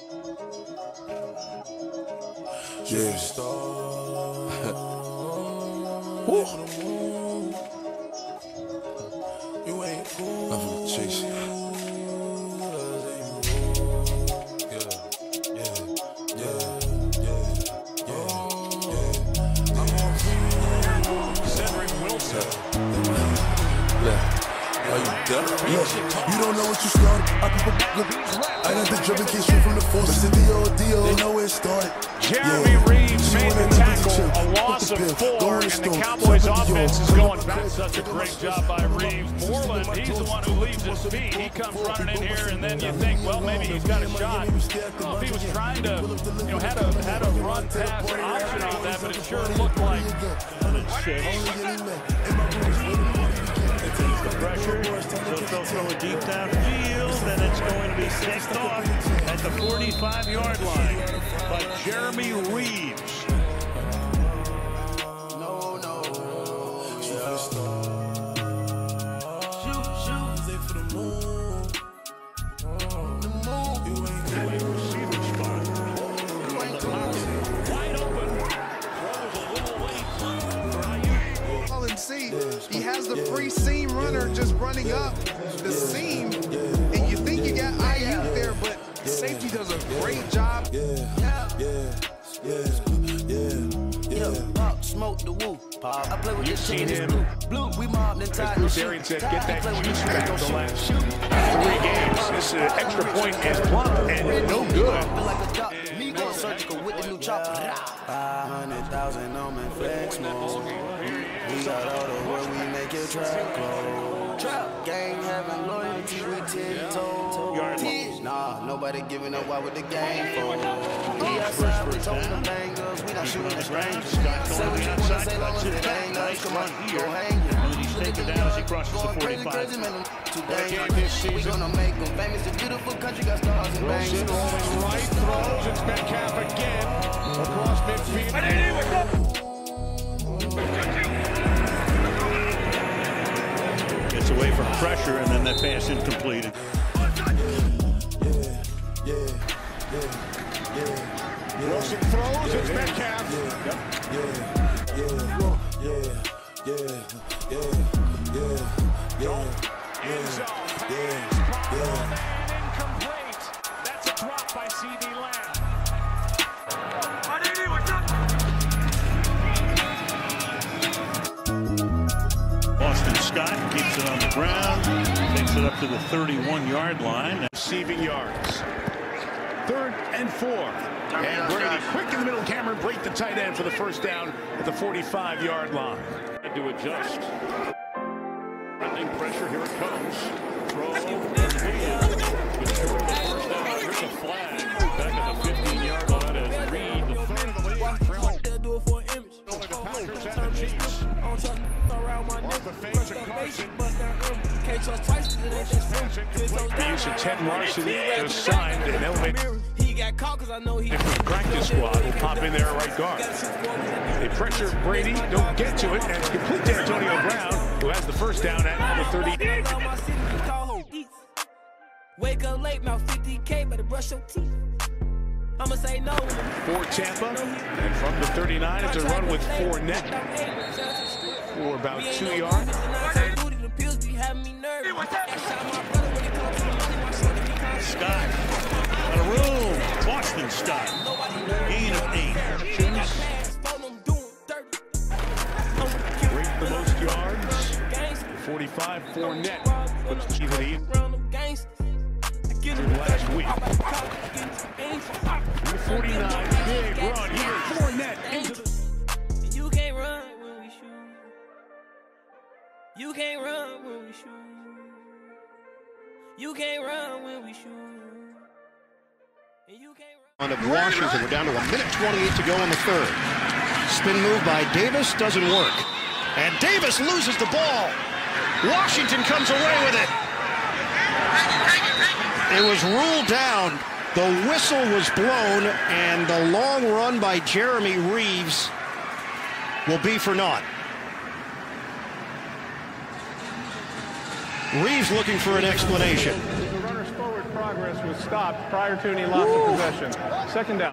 Yeah. Woo. You ain't cool. Nothing to chase. Are you? Yeah. You don't know what you started. I put look. Got the dribble came straight from the force. It's the deal, deal. Know where it started. Jeremy Yeah. Reaves She made the tackle, a loss of four, and the. Cowboys Jump in the offense is going back. Such a great job by Reaves. Moreland, he's the one who leaves his feet. He comes running in here, and then you think, well, maybe he's got a shot. I if he was trying to, you know, had a had a run pass option on that, but it sure looked like pressure. So they'll throw a deep downfield, and it's going to be picked off at the 45-yard line by Jeremy Reaves. Has the free seam runner just running up the seam, and you think you got IU there, but safety does a great job. Pop, smoke the woo. Pop. I play with You've this seen shit, him. it's blue. Blue, we mobbed and tied Bruce Arians said, get that juice back the last three games. This uh, extra point is plucked and no good. Trap close. Trap gang having loyalty with ten toes. Yard Nah, nobody giving up. Why would the game fold? We outside, we told the bangers. We not shooting the strangers. Say what you wanna say, long as it ain't us. Come on, go hang it. Moody's taken down as he crosses the crazy, 45. crazy, man. Too What a game dangerous. this We season. gonna make them famous. A beautiful country got stars and Wilson bangers. right, throws. It's Metcalf again across midfield. Gets away from pressure, and then that pass incomplete. Wilson throws. It's Metcalf. End zone. Pass. And incomplete. That's a drop by CeeDee Lamb. Boston Scott keeps it on the ground, takes it up to the 31-yard line. Receiving yards. Third and four. And Brady quick in the middle. Cameron Brate the tight end for the first down at the 45-yard line. Had to adjust. Running pressure. Here it comes. Throw. Here's a flag. Back at the 15-yard line Martha fakes a caution. Can't trust twice, 'cause it ain't that simple. The use of Ted Larson has signed an elevated He got caught because I know he different practice squad will pop in there at right guard. They pressure Brady, don't get to it, and it's complete to Antonio Brown, who has the first down at the 30. All my city, we call home eats. Wake up late, mouth 50K, better brush your teeth. I'ma say no. For Tampa, and from the 39, it's a run with four net for about two yards. Scott out of room. Boston Scott. Gain of eight. Rate the most yards, 45, four net. Puts the Chiefs in last week. Shoot. You can't run when we shoot. And you can't run. Washington. We're down to a minute 28 to go in the third. Spin move by Davis doesn't work. And Davis loses the ball. Washington comes away with it. It was ruled down. The whistle was blown, and the long run by Jeremy Reaves will be for naught. Reaves looking for an explanation. The runner's forward progress was stopped prior to any loss of possession. Second down.